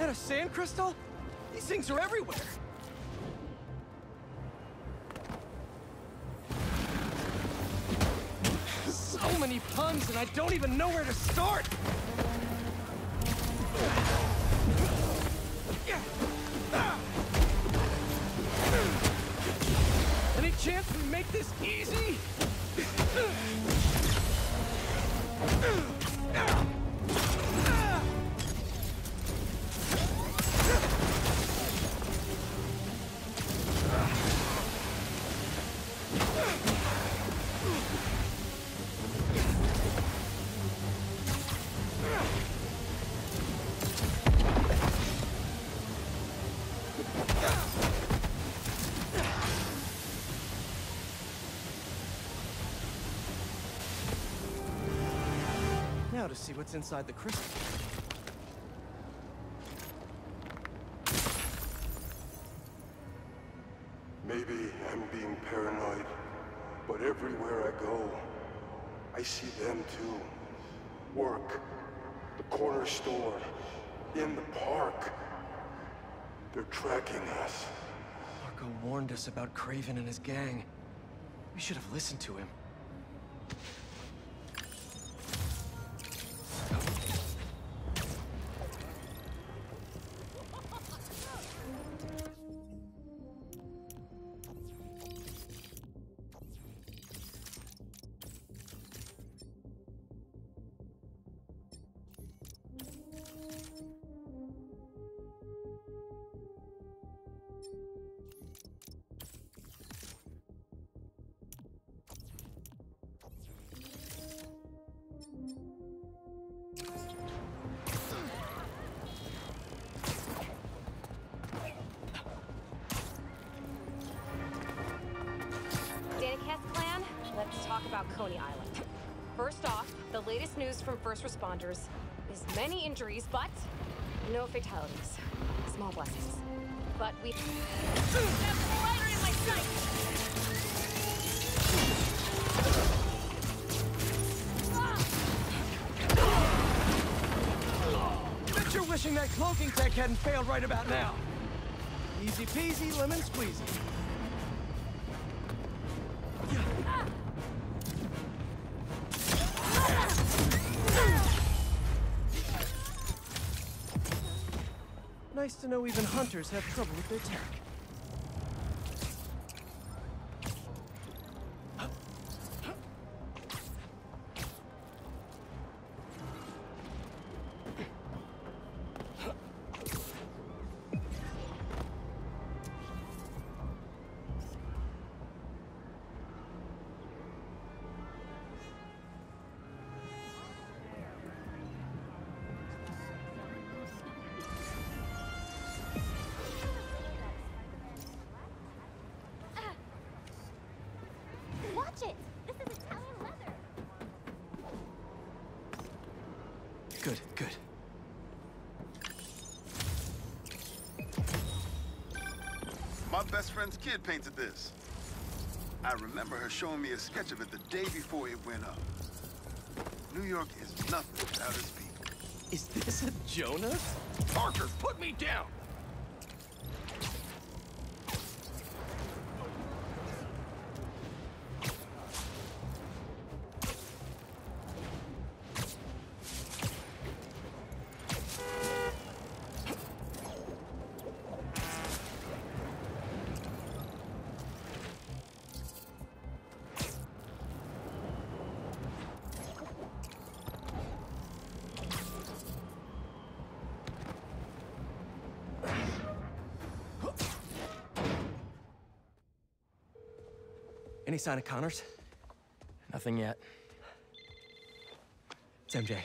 That a sand crystal? These things are everywhere. So many puns, and I don't even know where to start. Any chance we make this easy? What's inside the crystal. Maybe I'm being paranoid, but everywhere I go, I see them too. Work, the corner store, in the park. They're tracking us. Marco warned us about Kraven and his gang. We should have listened to him. First responders is many injuries, but no fatalities. Small blessings. But we... Bet you're wishing that cloaking tech hadn't failed right about now. Easy peasy, lemon squeezy. Nice to know even hunters have trouble with their tech. Friend's kid painted this. I remember her showing me a sketch of it the day before it went up. New York is nothing without its people. Is this a Jonah? Parker, put me down! Sign of Connors? Nothing yet. It's MJ.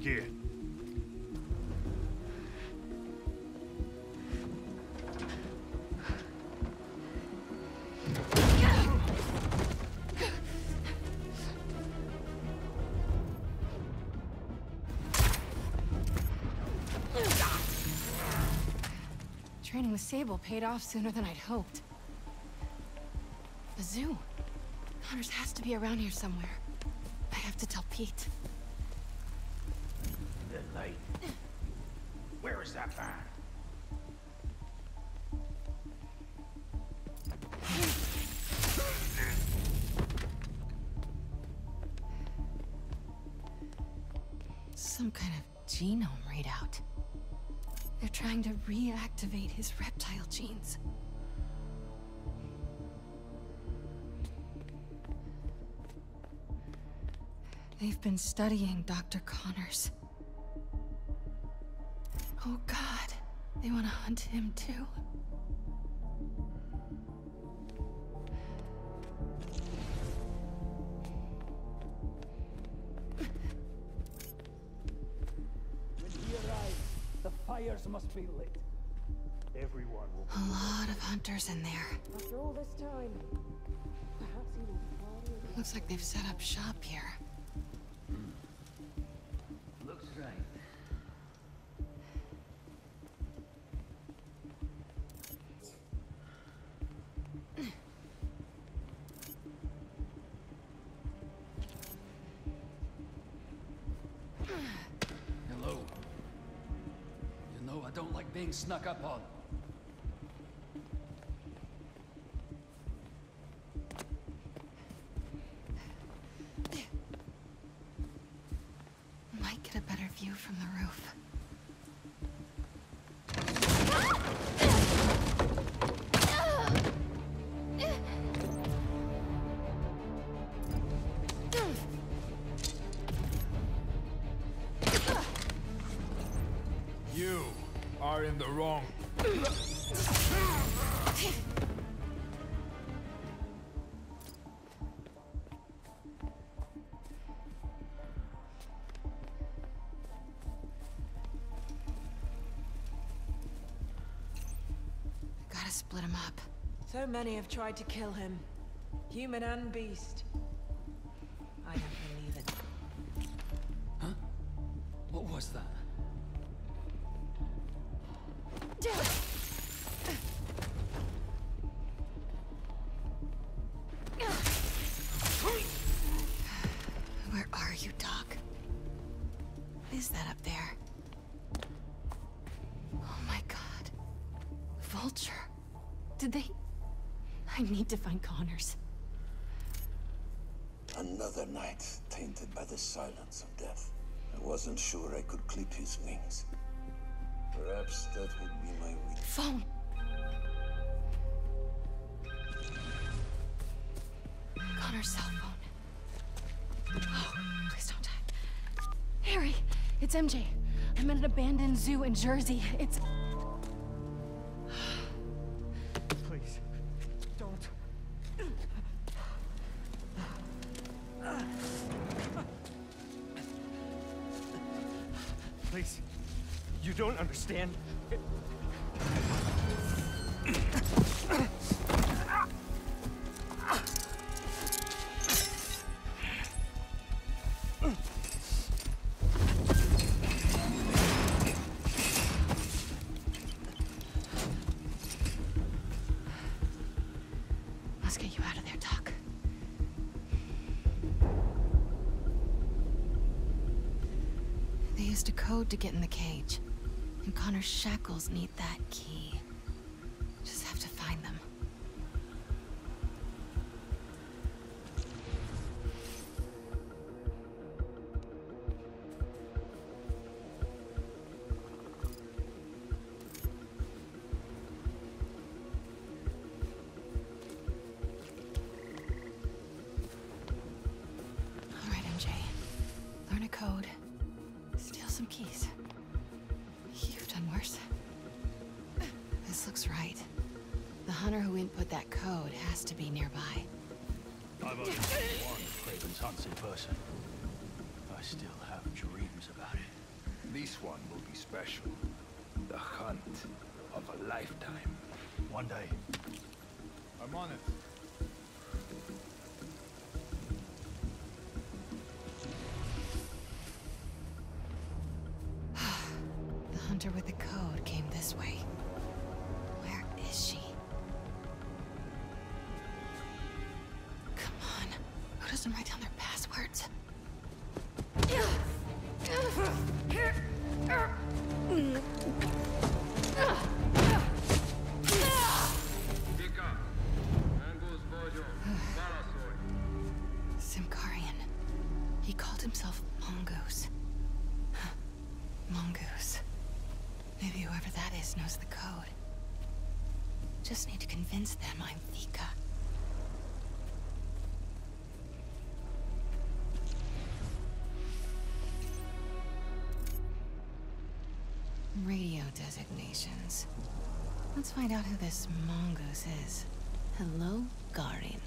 Gear. Training with Sable paid off sooner than I'd hoped. The zoo. Connors has to be around here somewhere. I have to tell Pete. Where is that van? Some kind of genome readout. They're trying to reactivate his reptile genes. They've been studying Dr. Connors. Oh god, they want to hunt him too? When he arrives, the fires must be lit. Everyone will A lot of hunters in there. After all this time, perhaps he will Looks like they've set up shop here. Being snuck up on. Might get a better view from the roof. The wrong. Gotta split him up. So many have tried to kill him. Human and beast. Where are you, Doc? What is that up there? Oh my god. Vulture. Did they... I need to find Connors. Another night tainted by the silence of death. I wasn't sure I could clip his wings. Perhaps that would be my weak. Phone. Connor's cell phone. Oh, please don't die. Harry, it's MJ. I'm at an abandoned zoo in Jersey. It's... Connor's shackles need that special. The hunt of a lifetime. One day. I'm on it. The hunter with the code came this way. Where is she? Come on. Who doesn't write down their passwords? Symkarian. Designations. Let's find out who this mongoose is. Hello, Garin.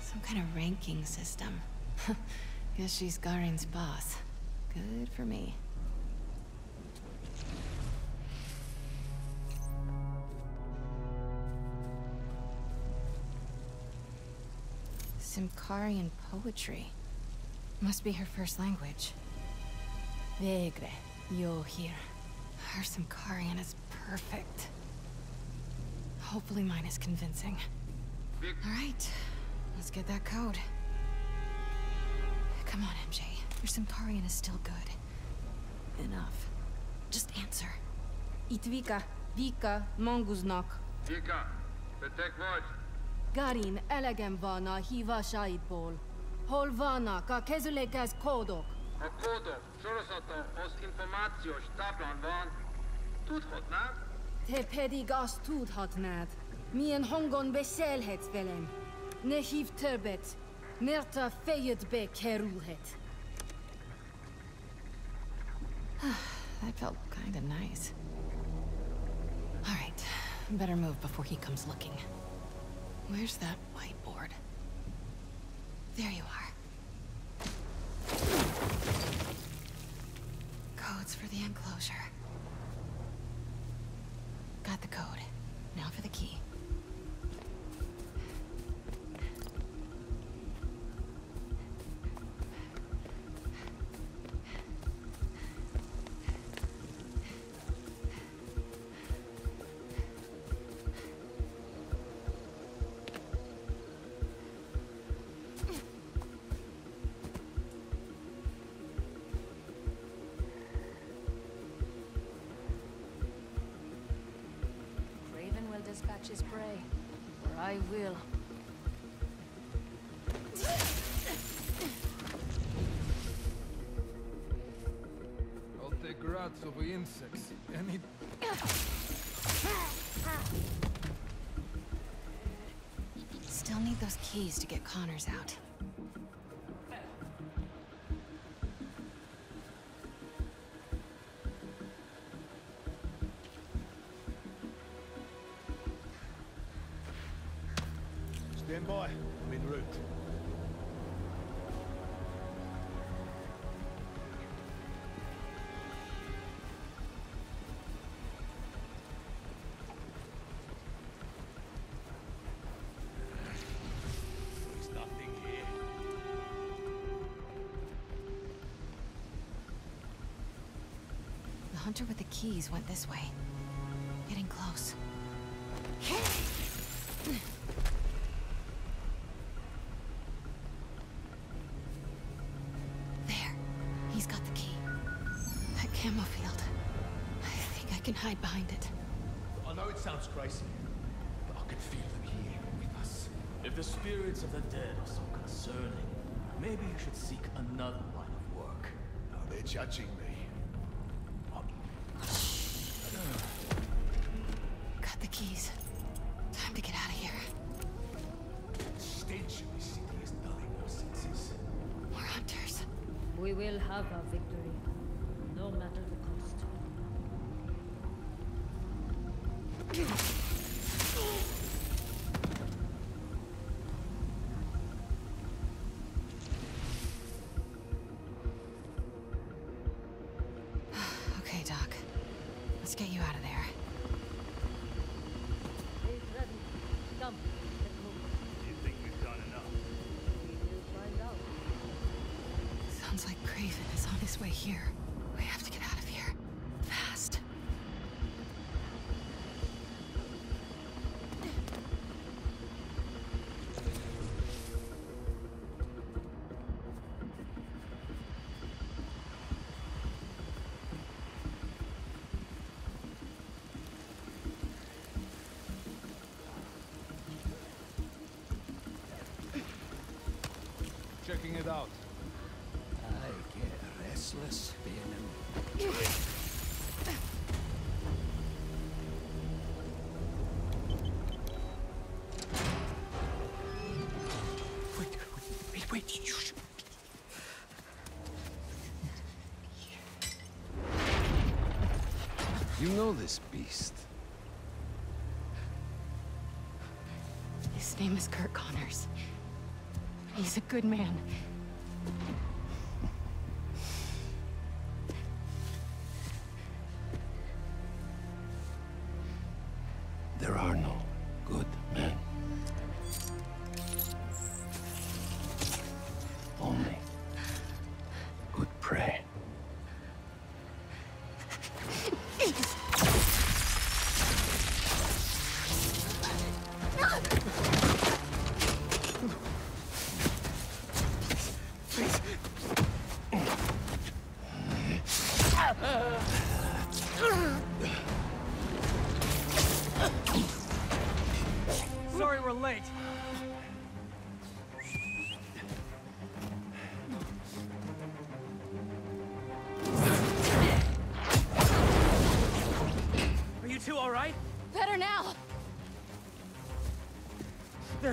Some kind of ranking system. Guess she's Garin's boss. Good for me. Symkarian poetry. Must be her first language. Vegre, here. Her Symkarian is perfect. Hopefully mine is convincing. Alright, let's get that code. Come on, MJ. Your Symkarian is still good. Enough. Just answer. Itvika, Vika, Monguznak. Vika, beteg vagy? Garin, elegem van a hívásaidból. Hol vannak a kezülékhez kódok? A kódok sorozatomhoz információs táblán van. Tudhatnád? Te pedig azt tudhatnád. Milyen hangon beszélhetsz velem. Ne hív többet, mert a fejedbe kerülhet. that felt kinda nice. Alright, better move before he comes looking. Where's that whiteboard? There you are. Codes for the enclosure. Got the code. Now for the key. Dispatch his prey, or I will. I'll take rats over insects. Any... Still need those keys to get Connors out. Keys went this way. Getting close. There. He's got the key. That camo field. I think I can hide behind it. I know it sounds crazy, but I can feel them here with us. If the spirits of the dead are so concerning, maybe you should seek another line of work. Now they're judging me. have our victory, no matter the cost. okay, Doc. Let's get you out of there. way here. We have to get out of here. Fast. Checking it out. You know this beast. His name is Curt Connors. He's a good man.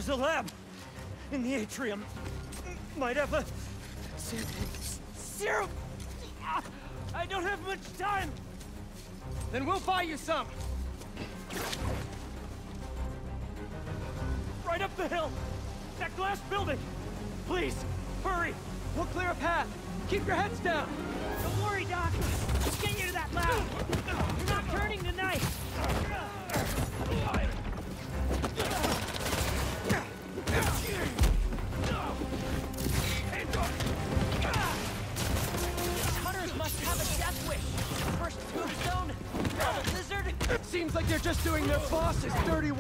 There's a lab in the atrium. Might have a serum. Ah, I don't have much time. Then we'll buy you some. Their boss is dirty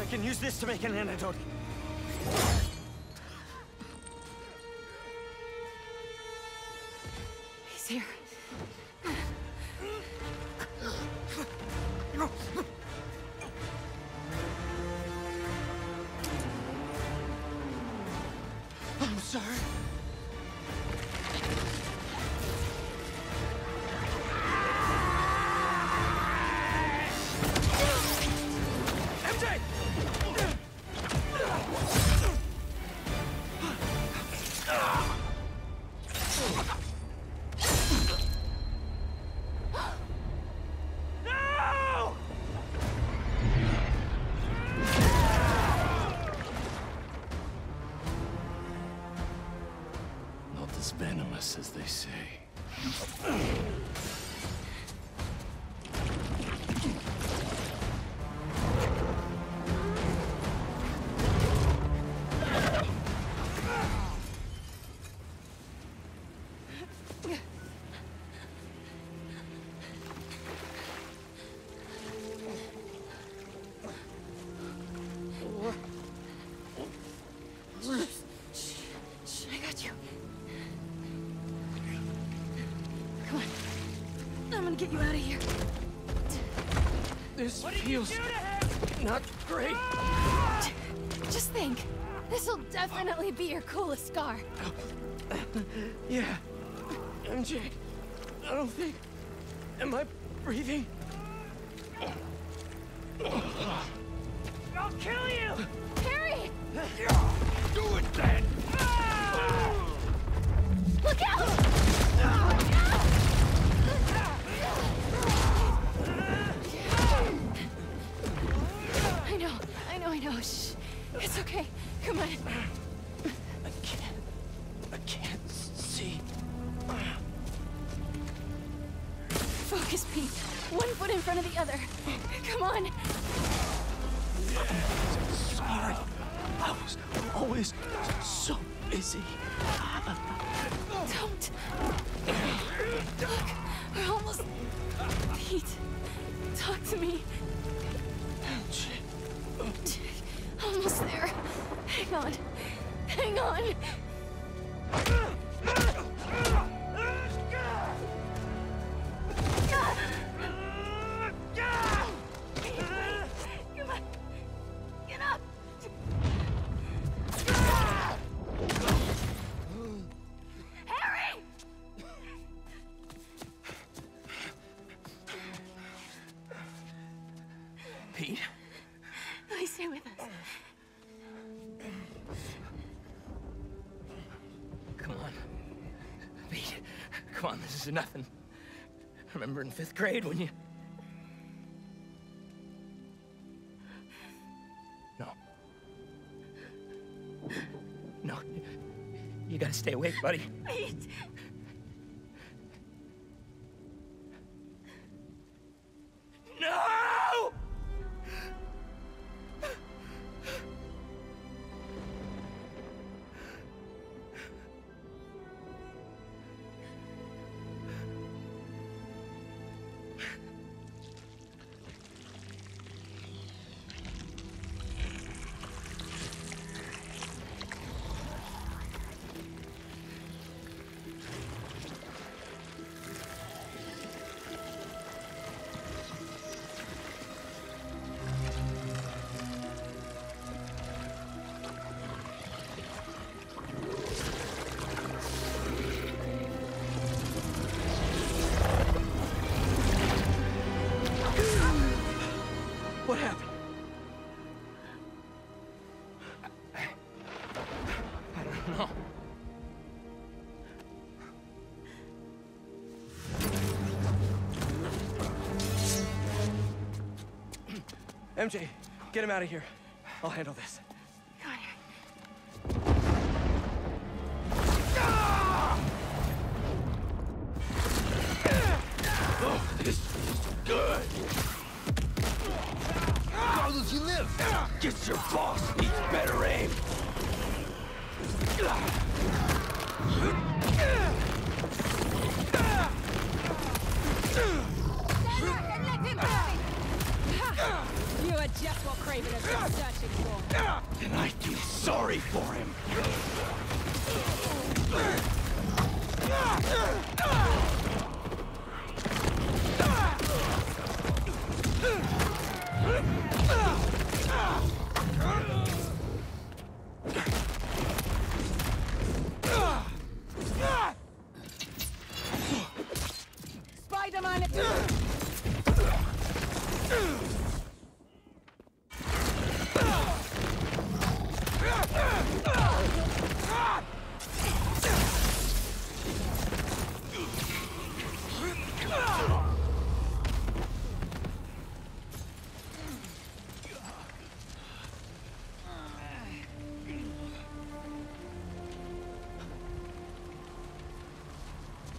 I can use this to make an antidote. I'm get you out of here. This feels not great. Ah! Just think. This'll definitely be your coolest scar. Yeah. MJ, I don't think... Am I breathing? Is nothing. Remember in fifth grade when you... No. No. You gotta stay awake, buddy. MJ, get him out of here. I'll handle this.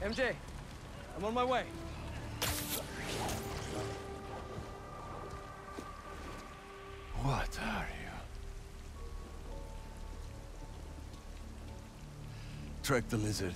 MJ, I'm on my way. What are you? Track the lizard.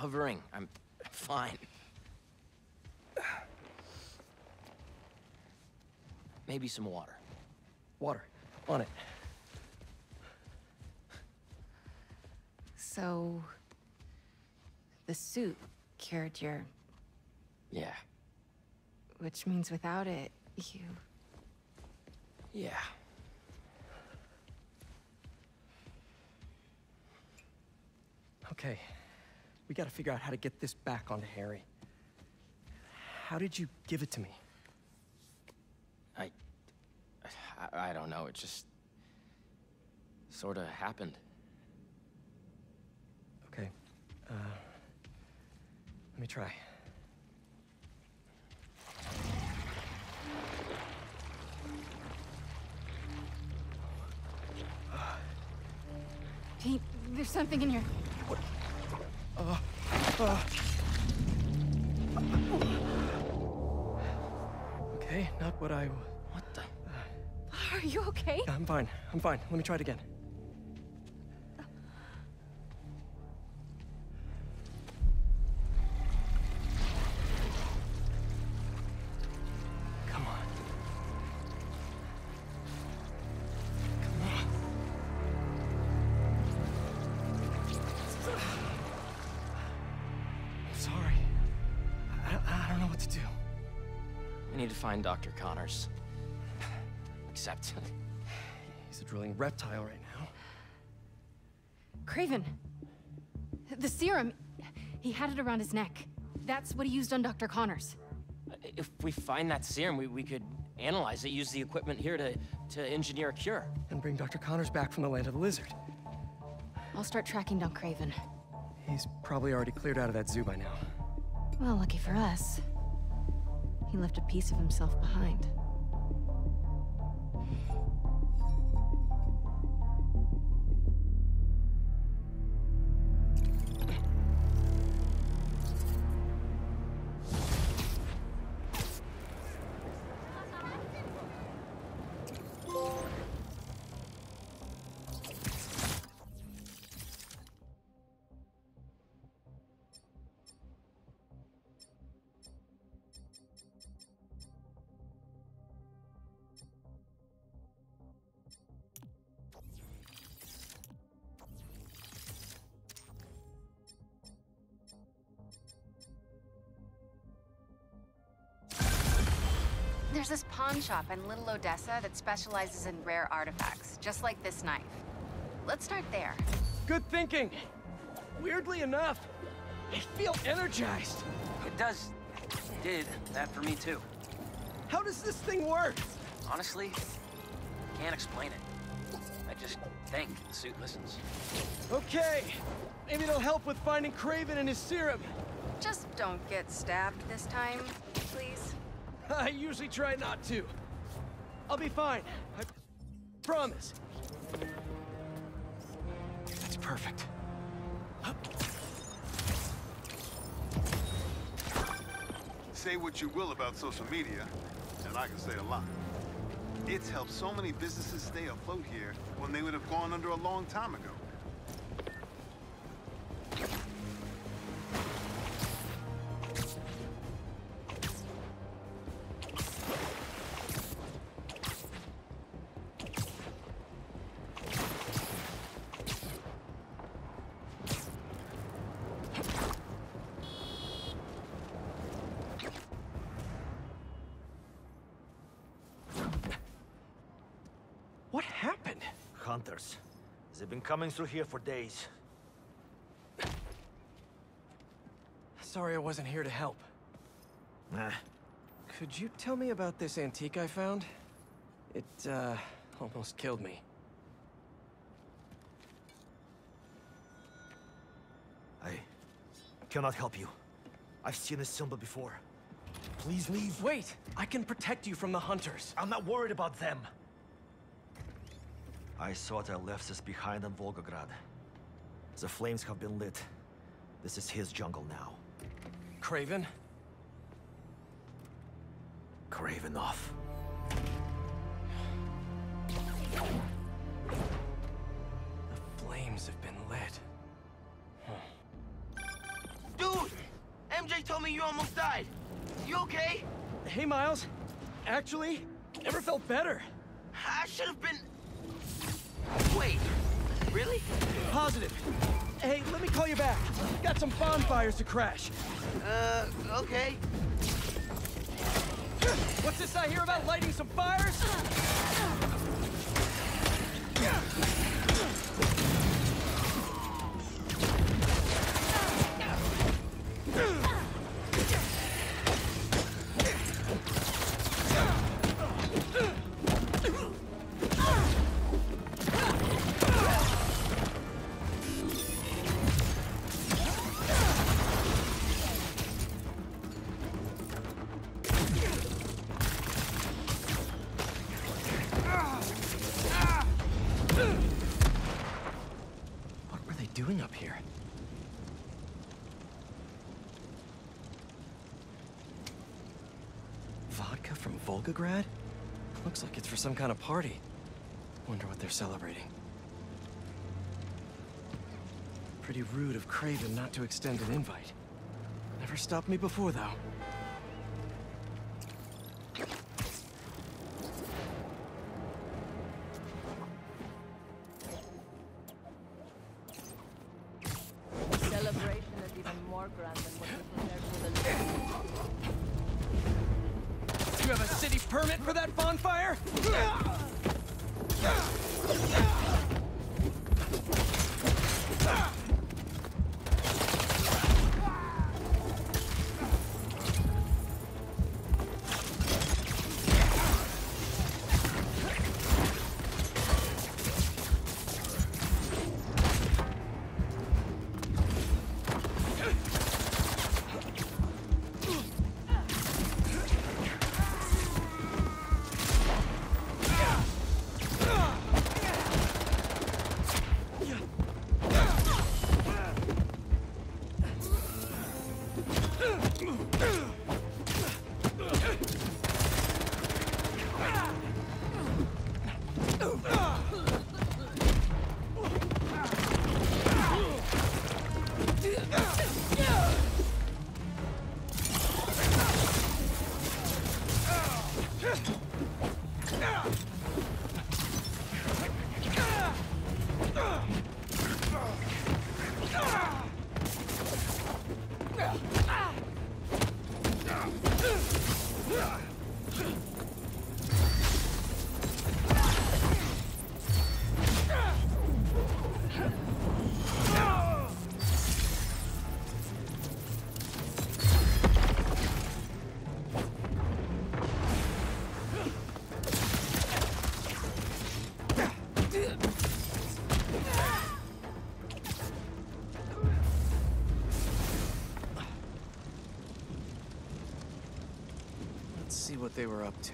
Hovering. I'm fine. Maybe some water. Water. On it. So... The suit cured your... Yeah. Which means without it, you... Yeah. Okay. We gotta figure out how to get this back onto Harry. How did you give it to me? I... I, I don't know. It just... Sort of happened. Okay. Uh... Let me try. Pete, there's something in here. Okay, not what I... What the... Are you okay? I'm fine. I'm fine. Let me try it again. Reptile right now. Kraven. The serum. He had it around his neck. That's what he used on Dr. Connors. If we find that serum, we, we could analyze it, use the equipment here to, to engineer a cure. And bring Dr. Connors back from the land of the lizard. I'll start tracking down Kraven. He's probably already cleared out of that zoo by now. Well, lucky for us. He left a piece of himself behind. There's this pawn shop in Little Odessa that specializes in rare artifacts, just like this knife. Let's start there. Good thinking. Weirdly enough, I feel energized. It does... did that for me, too. How does this thing work? Honestly, can't explain it. I just think the suit listens. Okay. Maybe it'll help with finding Kraven and his serum. Just don't get stabbed this time, please. I usually try not to. I'll be fine. I promise. That's perfect. Say what you will about social media, and I can say a lot. It's helped so many businesses stay afloat here when they would have gone under a long time ago. Been coming through here for days. Sorry I wasn't here to help. Nah. Could you tell me about this antique I found? It, uh, almost killed me. I cannot help you. I've seen this symbol before. Please leave. Wait! I can protect you from the hunters. I'm not worried about them. I thought I left this behind in Volgograd. The flames have been lit. This is his jungle now. Kraven? Kravinoff. The flames have been lit. Dude! MJ told me you almost died. You okay? Hey, Miles. Actually, never felt better. I should have been... Wait, really? Positive. Hey, let me call you back. Got some bonfires to crash. Uh, okay. What's this I hear about lighting some fires? Looks like it's for some kind of party. Wonder what they're celebrating. Pretty rude of Kraven not to extend an invite. Never stopped me before, though. Let's see what they were up to.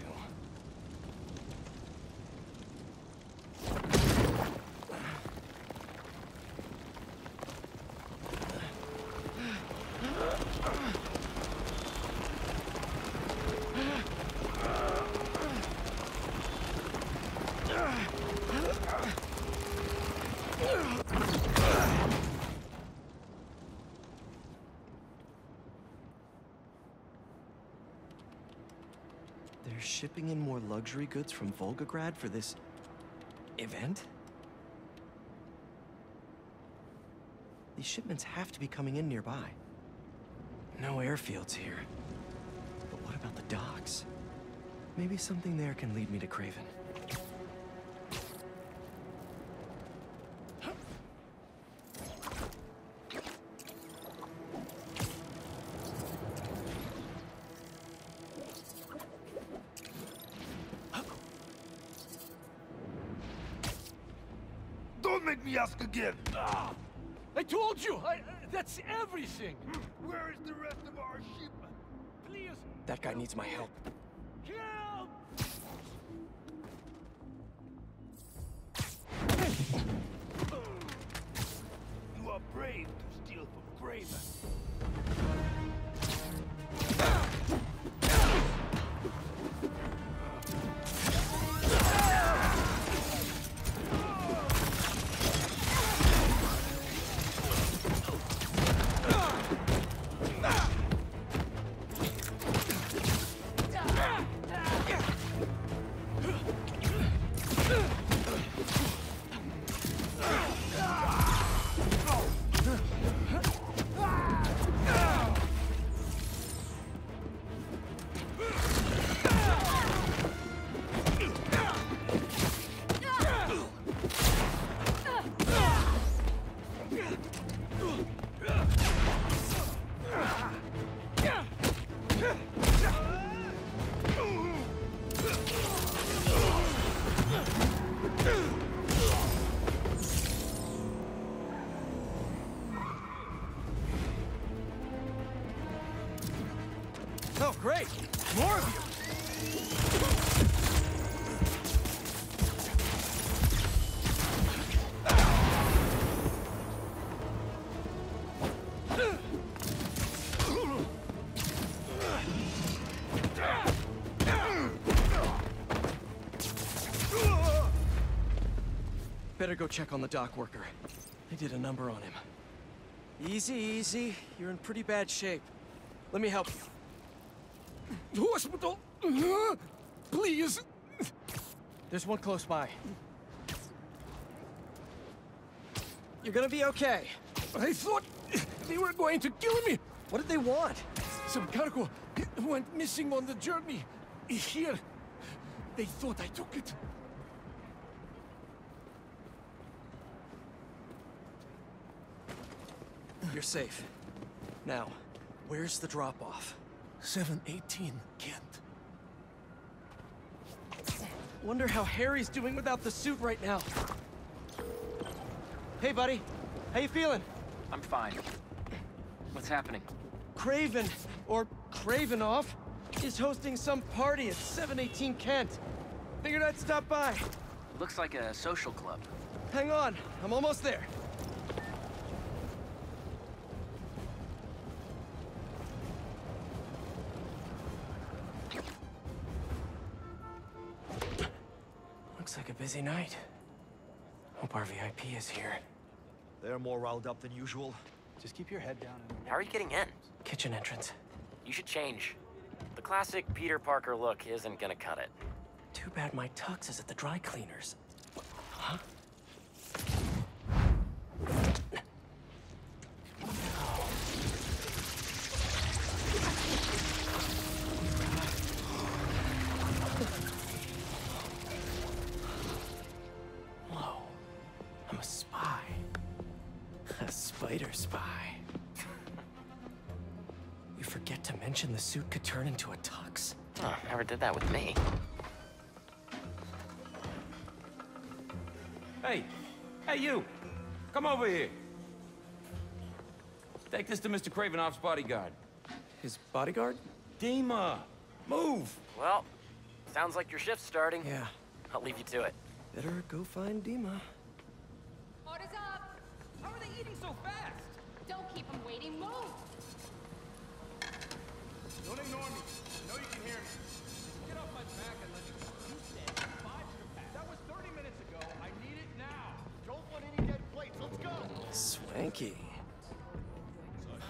They're shipping in more luxury goods from Volgograd for this event? These shipments have to be coming in nearby. No airfields here. But what about the docks? Maybe something there can lead me to Kraven. Ask again! Ah! I told you! I, that's everything! Where is the rest of our shipment? Please! That guy needs my help. Help! Better go check on the dock worker. They did a number on him. Easy, easy. You're in pretty bad shape. Let me help you. Hospital! Please! There's one close by. You're gonna be okay. I thought they were going to kill me! What did they want? Some cargo went missing on the journey. Here. They thought I took it. You're safe. Now, where's the drop-off? 718 Kent. Wonder how Harry's doing without the suit right now. Hey, buddy. How you feeling? I'm fine. What's happening? Kraven, or Kravinoff, is hosting some party at 718 Kent. Figured I'd stop by. Looks like a social club. Hang on, I'm almost there. Busy night. Hope our VIP is here. They're more riled up than usual. Just keep your head down and... How are you getting in? Kitchen entrance. You should change. The classic Peter Parker look isn't gonna cut it. Too bad my tux is at the dry cleaners. Huh? Turn into a tux. Oh, never did that with me. Hey, hey you! Come over here. Take this to Mr. Kravinoff's bodyguard. His bodyguard? Dima, move! Well, sounds like your shift's starting. Yeah. I'll leave you to it. Better go find Dima. Orders up! How are they eating so fast? Don't keep them waiting, move! Don't ignore me. I know you can hear me. Get off my back and let me go. You said five pass. That was 30 minutes ago. I need it now. Don't want any dead plates. Let's go. Swanky.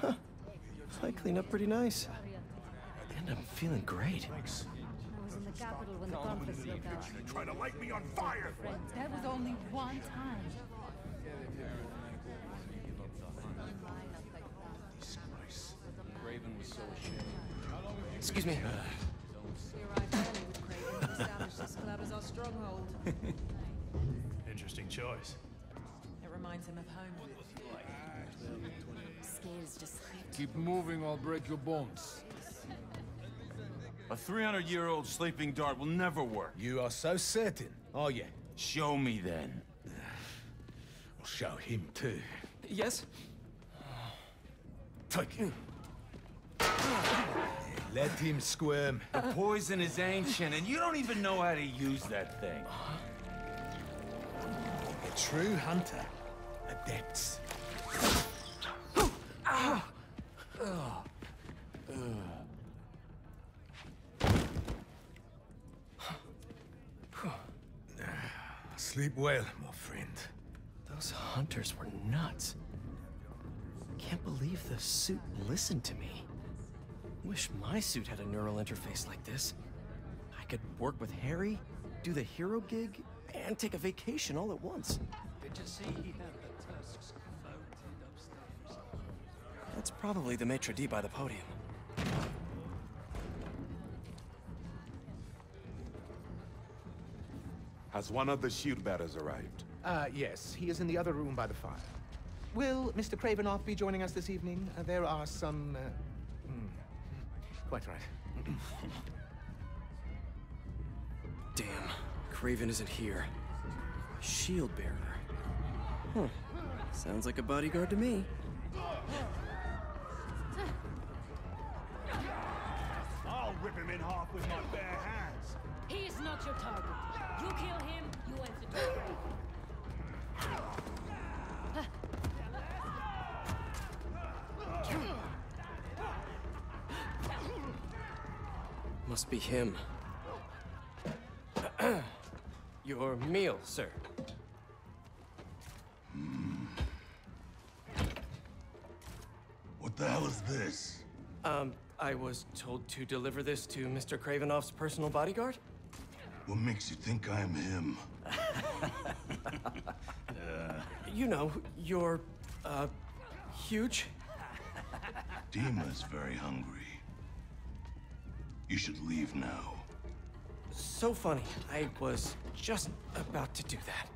Huh. I clean up pretty nice. And I'm feeling great. Thanks. I was in the capital when the conflict broke out. Try to light me on fire! That was only one time. Raven was so ashamed. Excuse me. Established this club as our stronghold. Interesting choice. It reminds him of home. Scales just Keep moving, I'll break your bones. A 300-year-old sleeping dart will never work. You are so certain, are you? Show me then. I'll show him too. Yes? Take it. Let him squirm. The poison is ancient, and you don't even know how to use that thing. A true hunter. Adepts. Sleep well, my friend. Those hunters were nuts. Can't believe the suit listened to me. Wish my suit had a neural interface like this. I could work with Harry, do the hero gig, and take a vacation all at once. Did you see he had the tusks floated upstairs? That's probably the maitre d' by the podium. Has one of the shield bearers arrived? Uh, yes. He is in the other room by the fire. Will Mr. Kravinoff be joining us this evening? Uh, there are some... Uh, quite right. Damn, Kraven isn't here. Shield bearer. Huh. Sounds like a bodyguard to me. I'll rip him in half with my bare hands. He is not your target. You kill him, you enter the grave. Must be him. Your meal, sir. What the hell is this? Um, I was told to deliver this to Mr. Kravinoff's personal bodyguard? What makes you think I'm him? You know, you're, uh, huge. Dima's very hungry. You should leave now. So funny. I was just about to do that.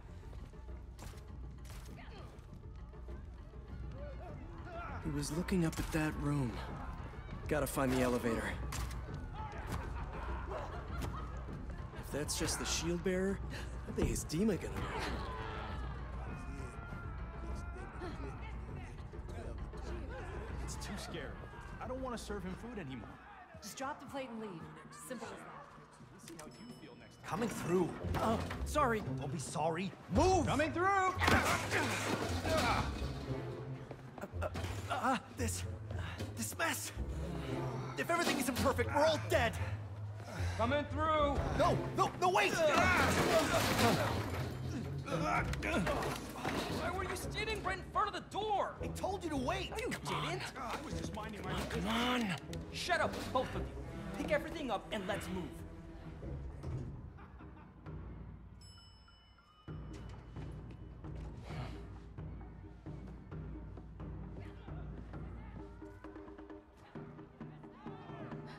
He was looking up at that room. Gotta find the elevator. If that's just the shield bearer, how big is Dima gonna be? It's too scary. I don't want to serve him food anymore. Just drop the plate and leave. Simple as that. See how you feel next time. Coming through. Oh, sorry. Don't be sorry. Move! Coming through! Uh, uh, uh, this... this mess. If everything isn't perfect, we're all dead. Coming through! No, no, no, wait! Uh, Why were you standing right in front of the door? I told you to wait. No, You didn't. I was just minding my Come on. Shut up, both of you. Pick everything up and let's move.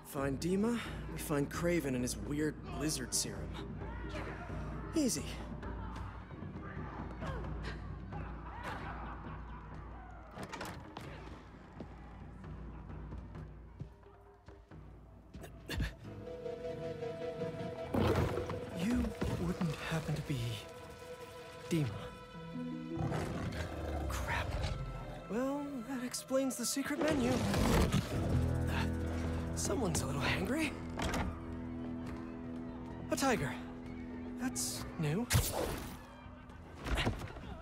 Find Dima, we find Kraven and his weird lizard serum. Easy. The secret menu. Someone's a little hangry. A tiger. That's new.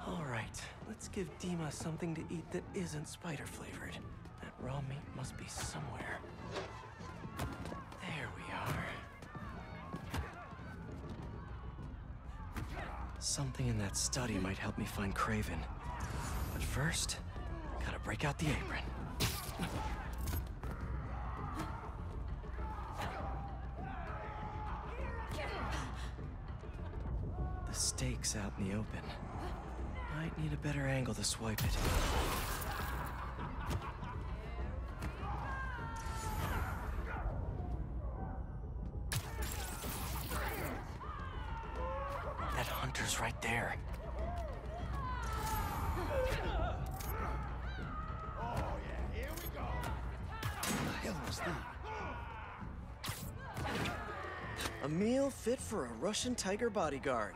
All right, let's give Dima something to eat that isn't spider flavored. That raw meat must be somewhere. There we are. Something in that study might help me find Kraven. But first, Gotta break out the apron. The stake's out in the open. Might need a better angle to swipe it. A meal fit for a Russian tiger bodyguard.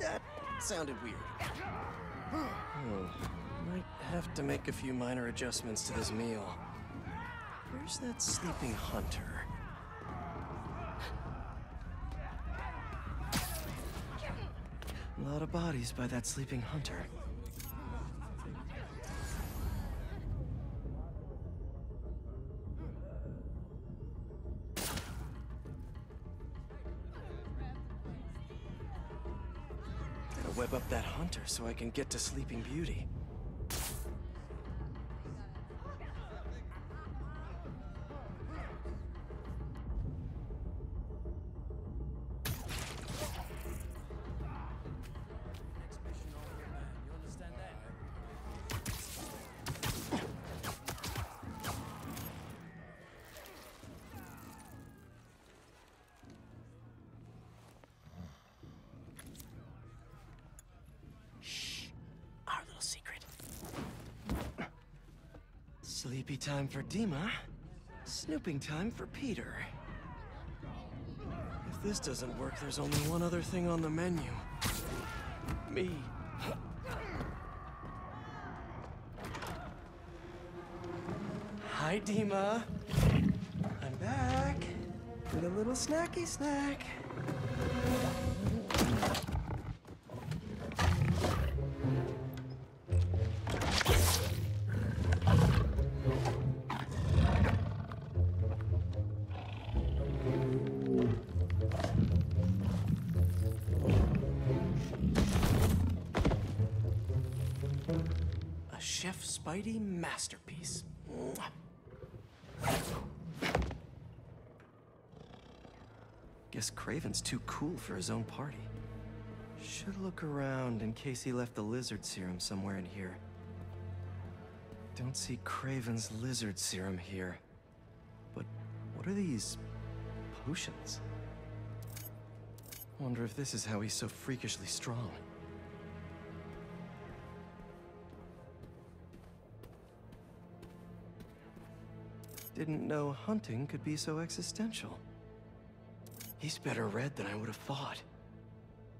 That sounded weird. Hmm. Might have to make a few minor adjustments to this meal. Where's that sleeping hunter? A lot of bodies by that sleeping hunter. So I can get to Sleeping Beauty. For Dima. Snooping time for Peter. If this doesn't work, there's only one other thing on the menu. Me. Hi, Dima. I'm back with a little snacky snack. Masterpiece. Guess Kraven's too cool for his own party. Should look around in case he left the lizard serum somewhere in here. Don't see Kraven's lizard serum here. But what are these potions? Wonder if this is how he's so freakishly strong. Didn't know hunting could be so existential. He's better read than I would have thought.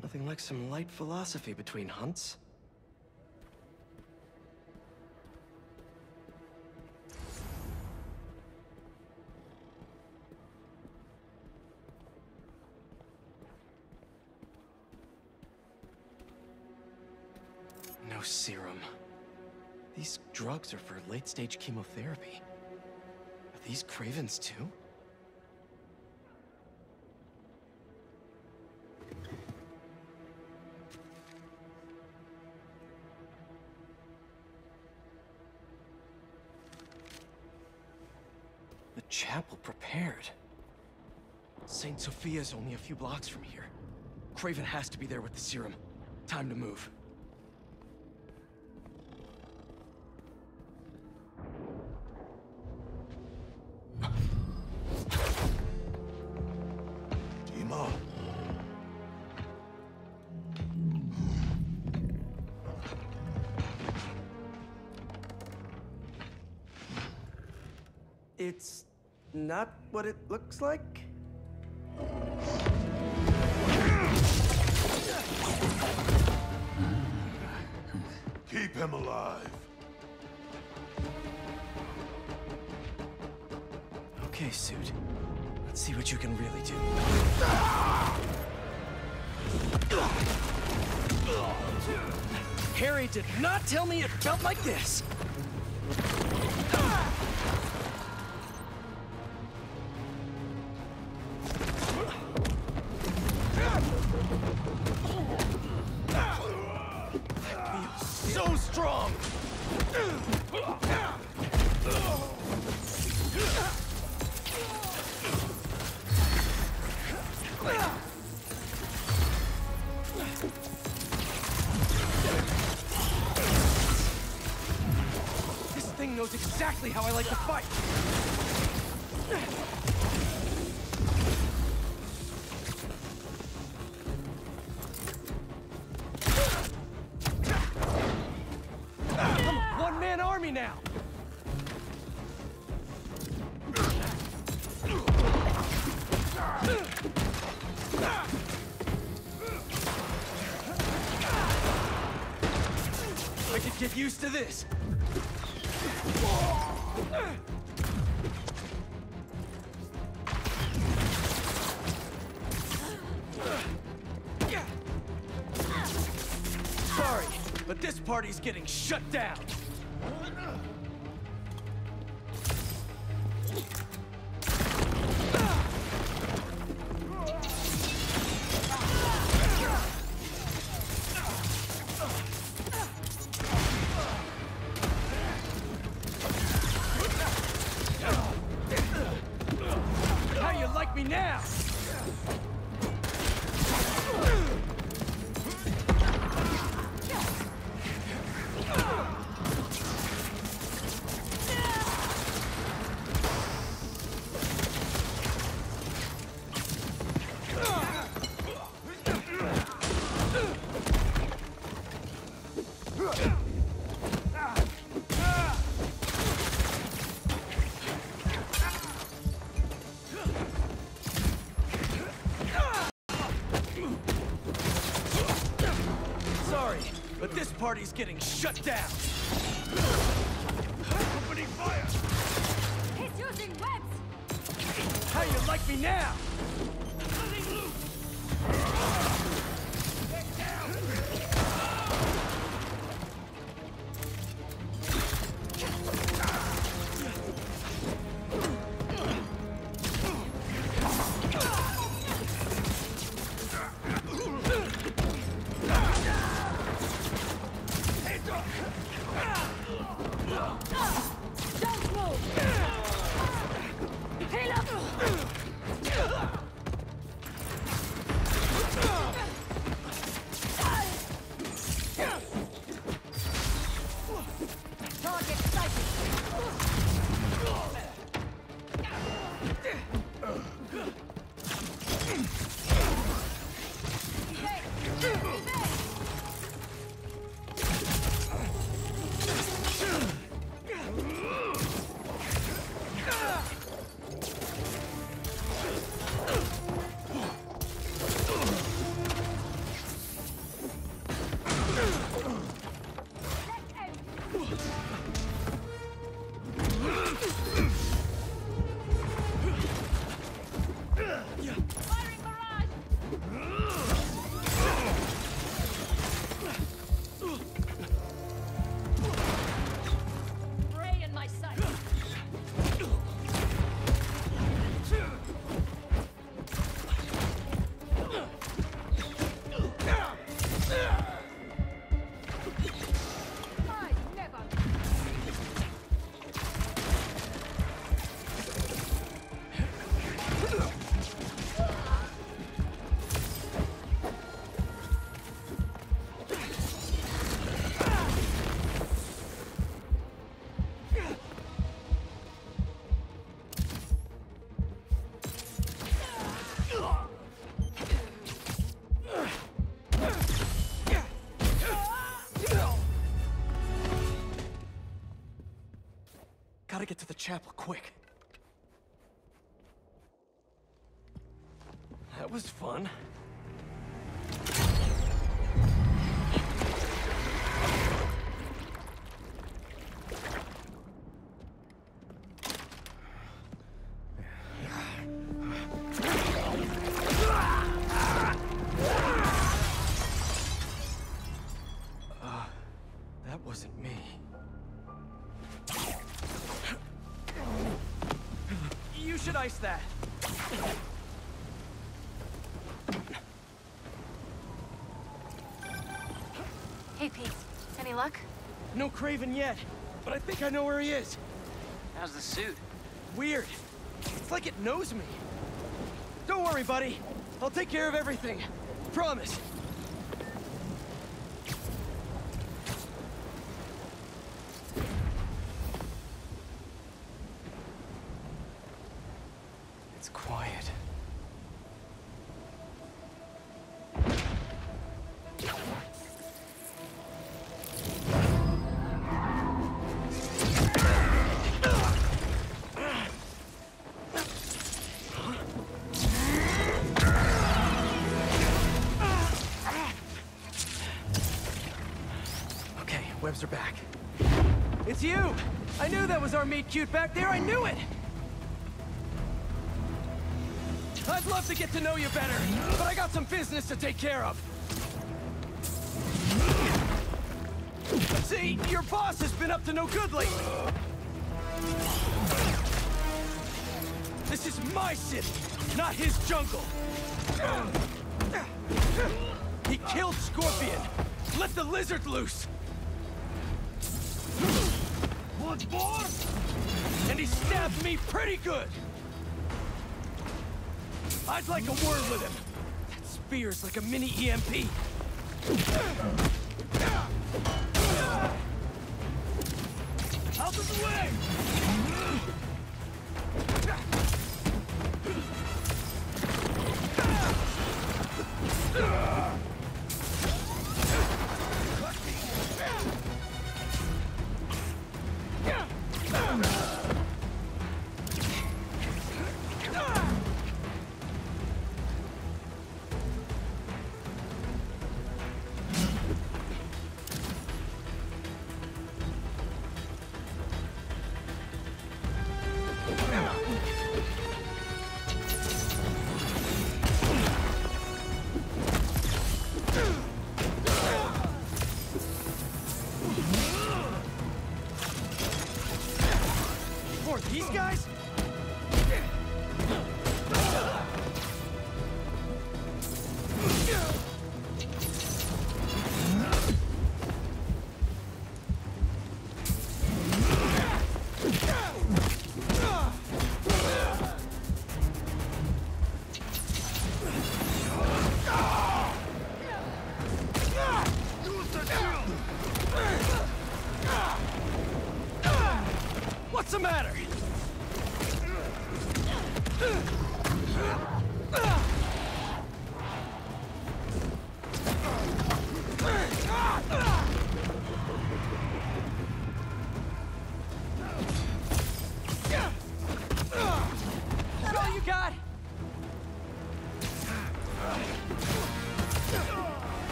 Nothing like some light philosophy between hunts. No serum. These drugs are for late-stage chemotherapy. These Kravens too? The chapel prepared. Saint Sophia's only a few blocks from here. Kraven has to be there with the serum. Time to move. Looks like? Keep him alive. Okay, Suit. Let's see what you can really do. Harry did not tell me it felt like this! exactly how I like to party's getting shut down! party's getting shut down! get to the chapel quick. Kraven yet, but I think I know where he is. How's the suit? Weird. It's like it knows me. Don't worry, buddy. I'll take care of everything. Promise. Cute back there, I knew it! I'd love to get to know you better, but I got some business to take care of. See, your boss has been up to no good lately. This is my city, not his jungle. He killed Scorpion. Let the lizard loose. Stabbed me pretty good. I'd like a word with him. That spear's like a mini EMP.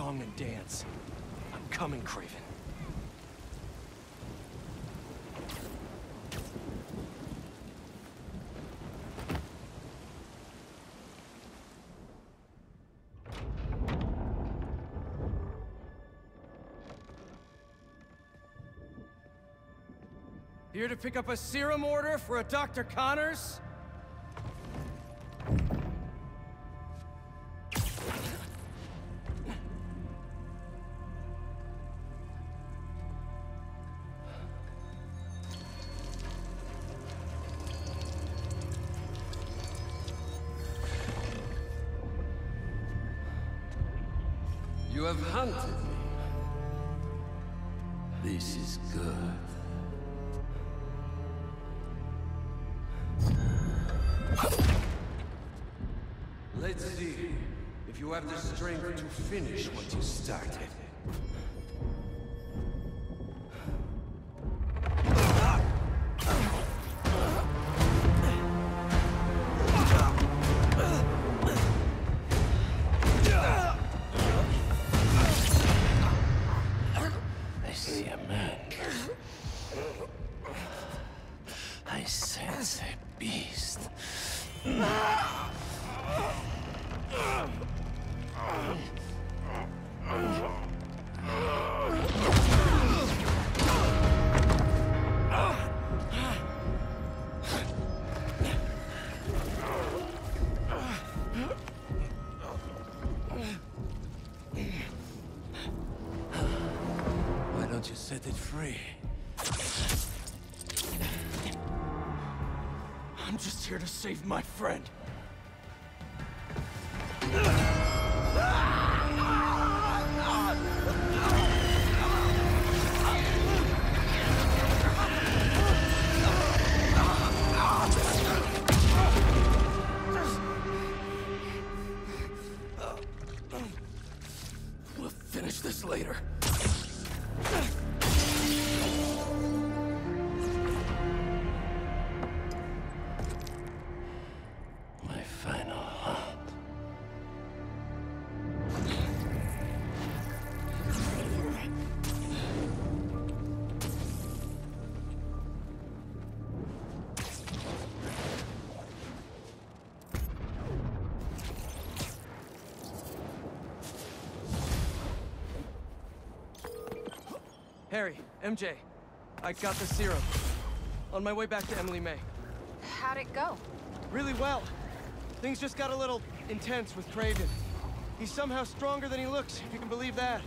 Song and dance. I'm coming, Kraven. Here to pick up a serum order for a Dr. Connors? To finish what you started. Free? I'm just here to save my friend. MJ, I got the serum. On my way back to Emily May. How'd it go? Really well. Things just got a little intense with Kraven. He's somehow stronger than he looks, if you can believe that.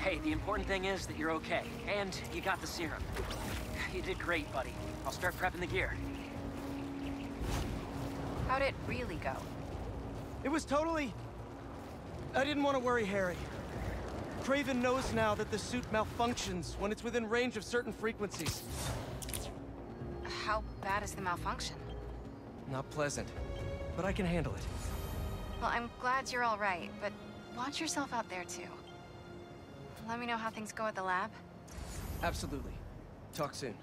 Hey, the important thing is that you're okay, and you got the serum. You did great, buddy. I'll start prepping the gear. How'd it really go? It was totally... I didn't want to worry Harry. Kraven knows now that the suit malfunctions when it's within range of certain frequencies. How bad is the malfunction? Not pleasant, but I can handle it. Well, I'm glad you're all right, but watch yourself out there too. Let me know how things go at the lab. Absolutely. Talk soon.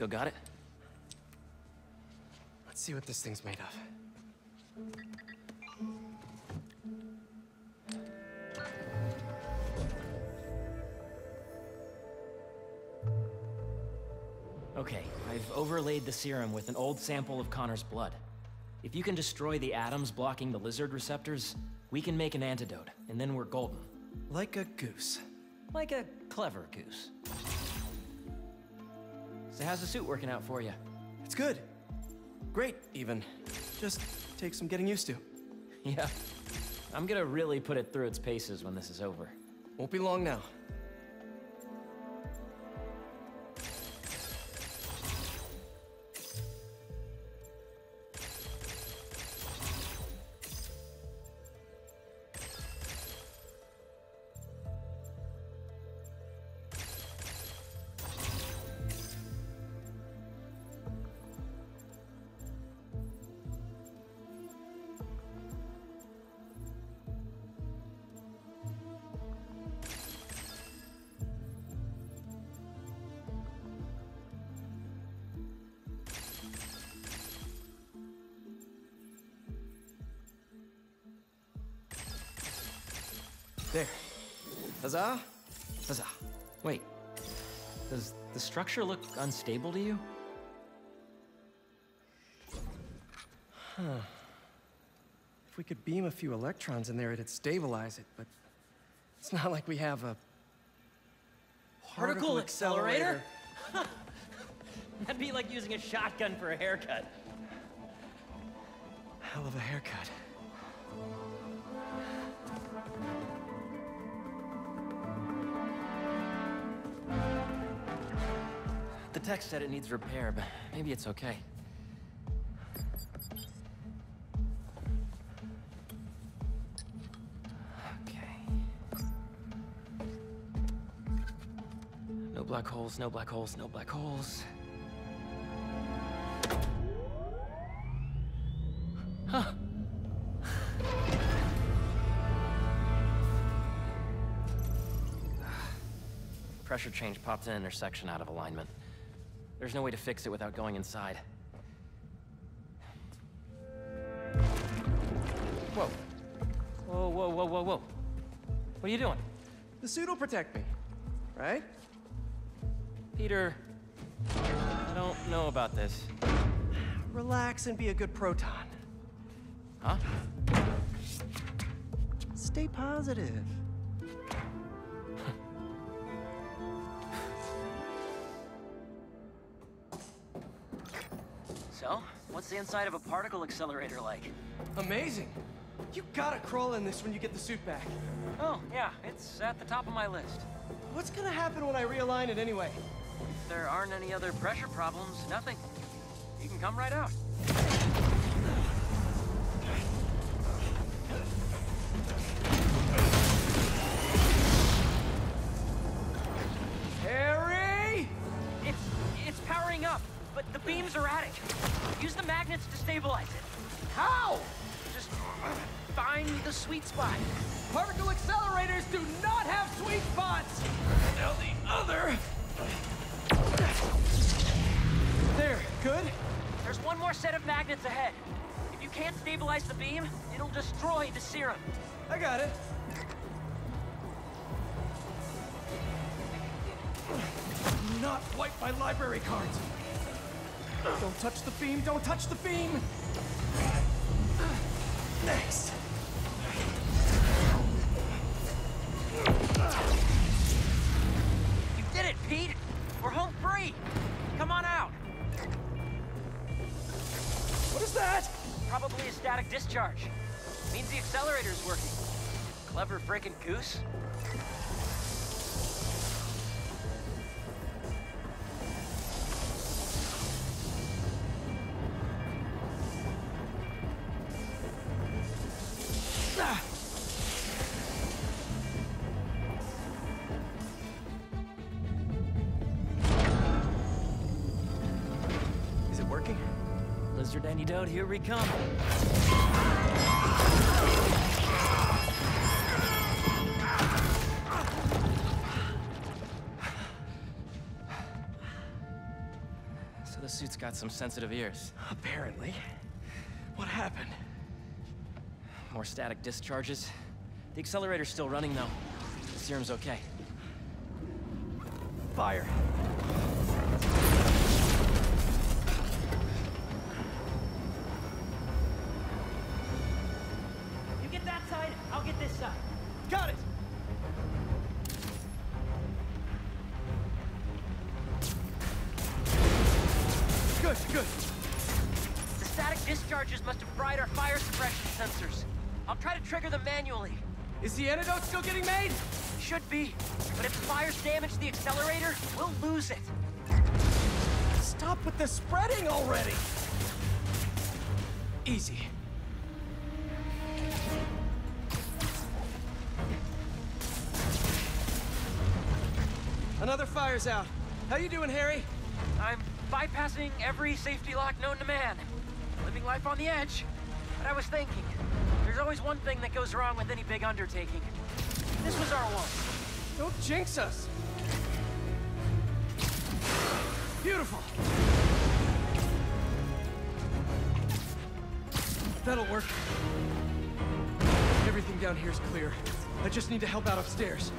Still got it? Let's see what this thing's made of. Okay, I've overlaid the serum with an old sample of Connor's blood. If you can destroy the atoms blocking the lizard receptors, we can make an antidote, and then we're golden. Like a goose. Like a clever goose. So how's the suit working out for you? It's good. Great, even. Just takes some getting used to. Yeah. I'm gonna really put it through its paces when this is over. Won't be long now. Huzzah! Huzzah. Wait. Does the structure look unstable to you? Huh. If we could beam a few electrons in there, it'd stabilize it, but it's not like we have a Particle accelerator? That'd be like using a shotgun for a haircut. Hell of a haircut. Text said it needs repair, but maybe it's okay. Okay. No black holes, no black holes, no black holes. Huh. Pressure change popped an intersection out of alignment. There's no way to fix it without going inside. Whoa. Whoa, whoa, whoa, whoa, whoa. What are you doing? The suit will protect me, right? Peter, I don't know about this. Relax and be a good proton. Huh? Stay positive. The inside of a particle accelerator like? Amazing. You gotta crawl in this when you get the suit back. Oh, yeah, it's at the top of my list. What's gonna happen when I realign it anyway? If there aren't any other pressure problems, nothing. You can come right out. The serum. I got it. Do not wipe my library cards. Don't touch the beam, don't touch the beam! Thanks. The accelerator's working. Clever frickin' goose. Is it working? Lizard antidote, here we come. Suit's got some sensitive ears. Apparently. What happened? More static discharges. The accelerator's still running, though. The serum's okay. Fire. The antidote still getting made? Should be. But if the fires damage the accelerator, we'll lose it. Stop with the spreading already! Easy. Another fire's out. How you doing, Harry? I'm bypassing every safety lock known to man. Living life on the edge. But I was thinking, always one thing that goes wrong with any big undertaking. This was our one. Don't jinx us. Beautiful. That'll work. Everything down here is clear. I just need to help out upstairs.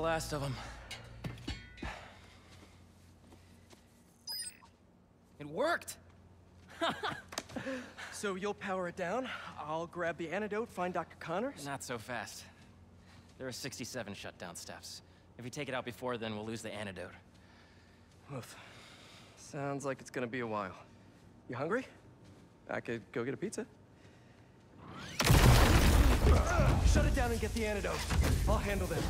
The last of them. It worked! so you'll power it down, I'll grab the antidote, find Dr. Connors? Not so fast. There are 67 shutdown steps. If we take it out before then, we'll lose the antidote. Oof. Sounds like it's gonna be a while. You hungry? I could go get a pizza. Shut it down and get the antidote. I'll handle them.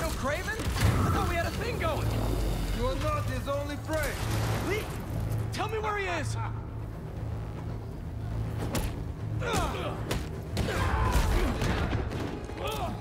No Kraven? I thought we had a thing going. You're not his only prey. Li, tell me where he is. Target ah!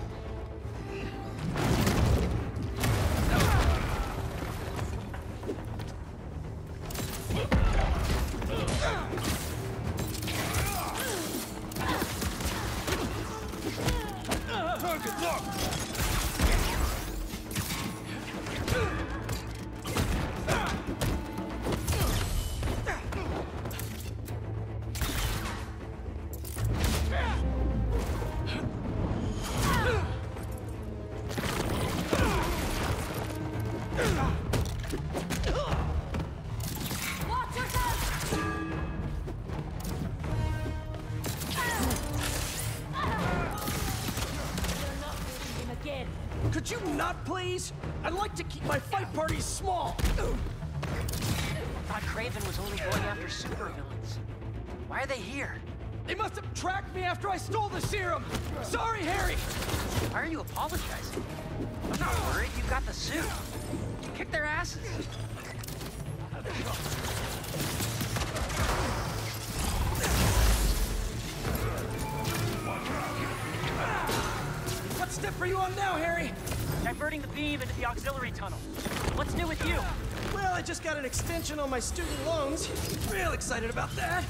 Are they here? They must have tracked me after I stole the serum. Sorry, Harry. Why are you apologizing? I'm not worried. You got the suit. Kick their asses. What step are you on now, Harry? Diverting the beam into the auxiliary tunnel. What's new with you? Well, I just got an extension on my student loans. Real excited about that.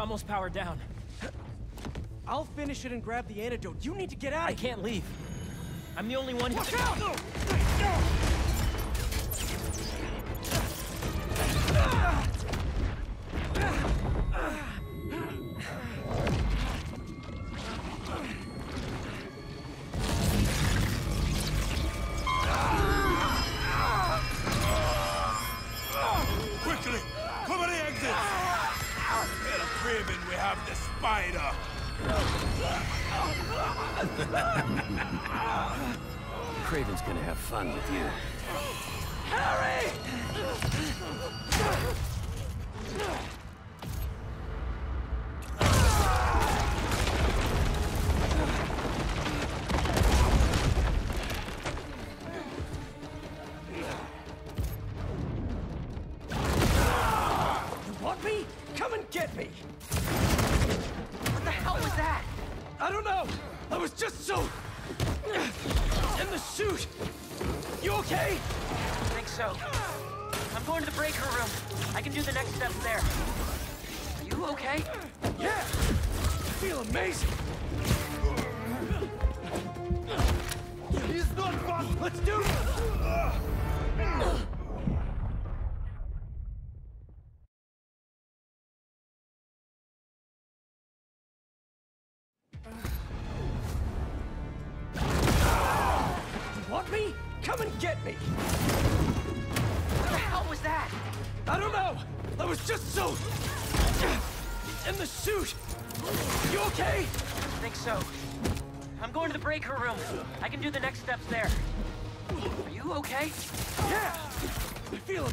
almost powered down. I'll finish it and grab the antidote. You need to get out. I can't leave. I'm the only one. Watch out!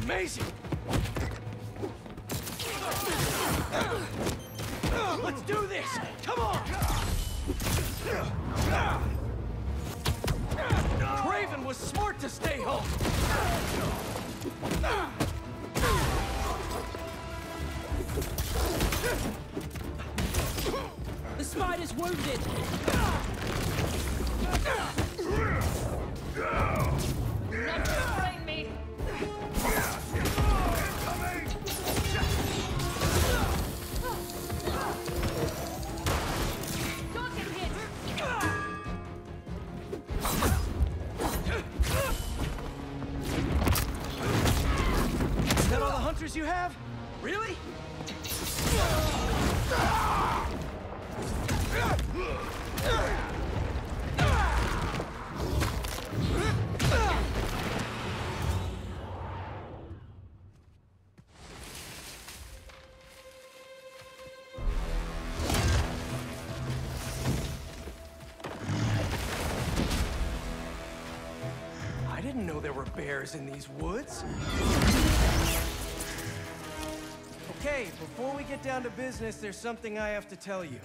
amazing! bears in these woods. Okay, before we get down to business, there's something I have to tell you.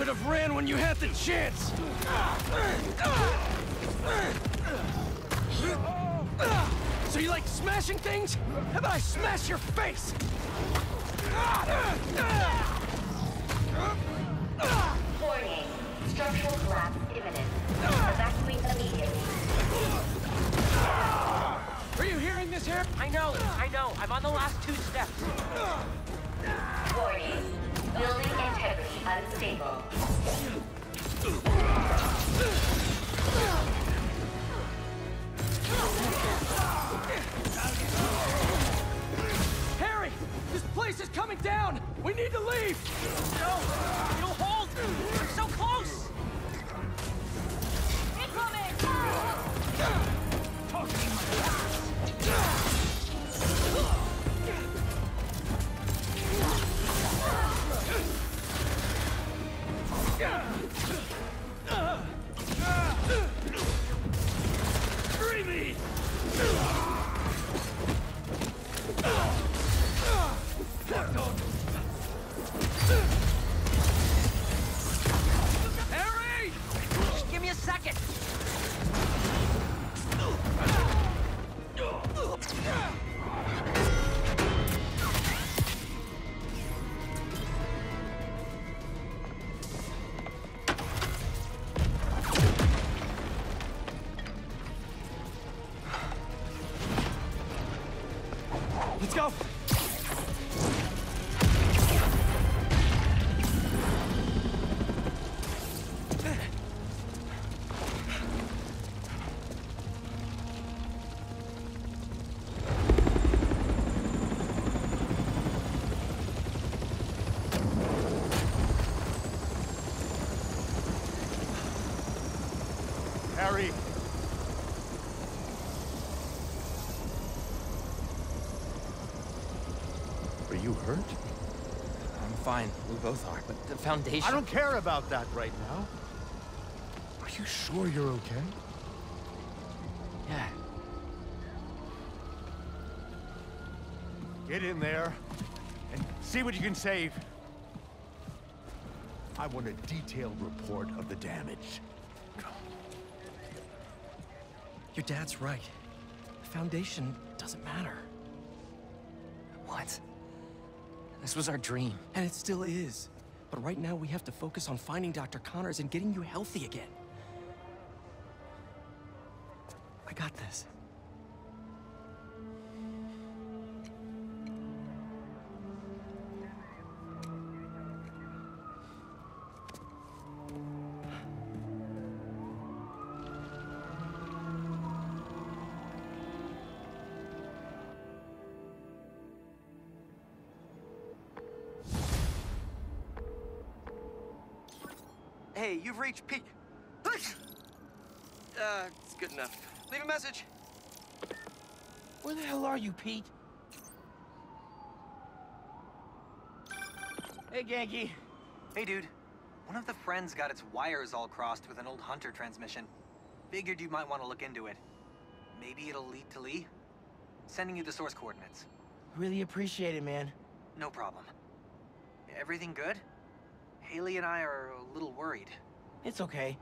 Should have ran when you had the chance! So you like smashing things? How about I smash your face? Foundation... I don't care about that right now. Are you sure you're okay? Yeah. Get in there and see what you can save. I want a detailed report of the damage. Your dad's right. The Foundation doesn't matter. What? This was our dream. And it still is. But right now we have to focus on finding Dr. Connors and getting you healthy again. I got this. Message. Where the hell are you, Pete? Hey, Ganke. Hey, dude. One of the friends got its wires all crossed with an old Hunter transmission. Figured you might want to look into it. Maybe it'll lead to Li? Sending you the source coordinates. Really appreciate it, man. No problem. Everything good? Hailey and I are a little worried. It's okay.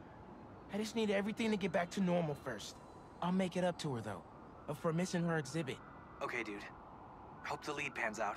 I just need everything to get back to normal first. I'll make it up to her, though, for missing her exhibit. Okay, dude. Hope the lead pans out.